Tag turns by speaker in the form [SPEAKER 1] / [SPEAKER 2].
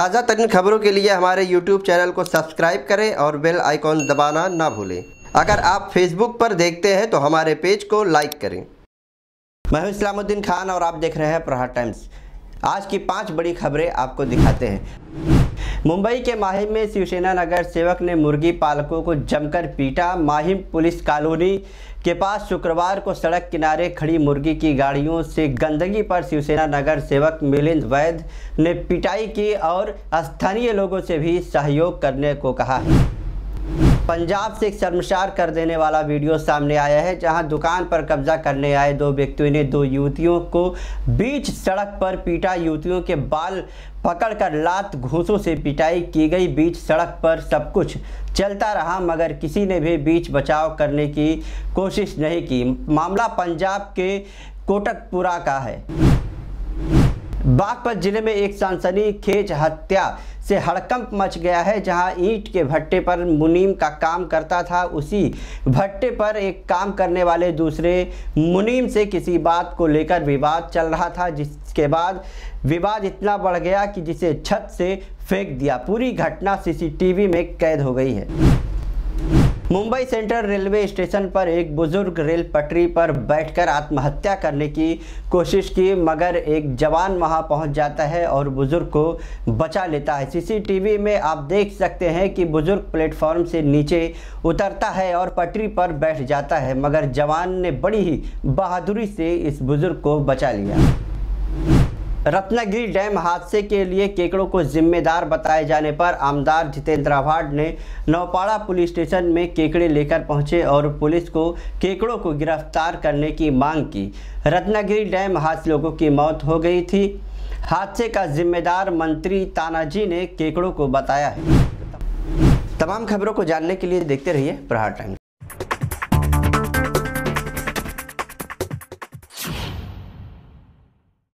[SPEAKER 1] ताज़ा तरीन खबरों के लिए हमारे यूट्यूब चैनल को सब्सक्राइब करें और बेल आइकॉन दबाना ना भूलें। अगर आप फेसबुक पर देखते हैं तो हमारे पेज को लाइक करें। मैं हूँ इस्लामुद्दीन खान और आप देख रहे हैं प्रहार टाइम्स। आज की पाँच बड़ी खबरें आपको दिखाते हैं। मुंबई के माहिम में शिवसेना नगर सेवक ने मुर्गी पालकों को जमकर पीटा। माहिम पुलिस कॉलोनी के पास शुक्रवार को सड़क किनारे खड़ी मुर्गी की गाड़ियों से गंदगी पर शिवसेना नगर सेवक मिलिंद वैद्य ने पिटाई की और स्थानीय लोगों से भी सहयोग करने को कहा। है पंजाब से एक शर्मसार कर देने वाला वीडियो सामने आया है, जहाँ दुकान पर कब्जा करने आए दो व्यक्तियों ने दो युवतियों को बीच सड़क पर पीटा। युवतियों के बाल पकड़कर लात घूसों से पिटाई की गई। बीच सड़क पर सब कुछ चलता रहा, मगर किसी ने भी बीच बचाव करने की कोशिश नहीं की। मामला पंजाब के कोटकपुरा का है। बागपत ज़िले में एक सनसनी खेज हत्या से हड़कंप मच गया है, जहाँ ईंट के भट्टे पर मुनीम का काम करता था। उसी भट्टे पर एक काम करने वाले दूसरे मुनीम से किसी बात को लेकर विवाद चल रहा था, जिसके बाद विवाद इतना बढ़ गया कि जिसे छत से फेंक दिया। पूरी घटना सीसीटीवी में कैद हो गई है। मुंबई सेंट्रल रेलवे स्टेशन पर एक बुज़ुर्ग रेल पटरी पर बैठकर आत्महत्या करने की कोशिश की, मगर एक जवान वहाँ पहुँच जाता है और बुज़ुर्ग को बचा लेता है। सीसीटीवी में आप देख सकते हैं कि बुज़ुर्ग प्लेटफॉर्म से नीचे उतरता है और पटरी पर बैठ जाता है, मगर जवान ने बड़ी ही बहादुरी से इस बुज़ुर्ग को बचा लिया। रत्नागिरी डैम हादसे के लिए केकड़ों को जिम्मेदार बताए जाने पर आमदार जितेंद्र आभाड ने नौपाड़ा पुलिस स्टेशन में केकड़े लेकर पहुँचे और पुलिस को केकड़ों को गिरफ़्तार करने की मांग की। रत्नागिरी डैम हादसे लोगों की मौत हो गई थी। हादसे का जिम्मेदार मंत्री तानाजी ने केकड़ों को बताया है। तमाम खबरों को जानने के लिए देखते रहिए प्रहार टाइम्स।